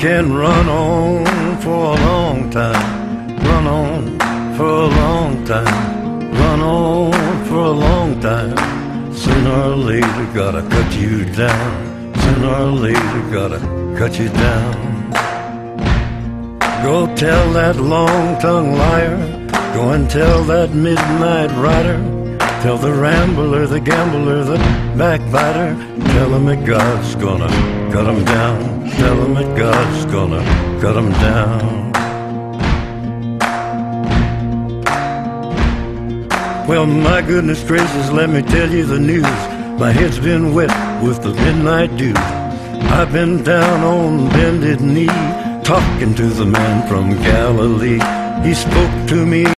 can run on for a long time, run on for a long time, run on for a long time. Sooner or later, gotta cut you down. Sooner or later, gotta cut you down. Go tell that long tongued liar. Go and tell that midnight rider. Tell the rambler, the gambler, the backbiter. Tell him that God's gonna cut him down. God's gonna cut him down. Well, my goodness gracious, let me tell you the news. My head's been wet with the midnight dew. I've been down on bended knee, talking to the man from Galilee. He spoke to me.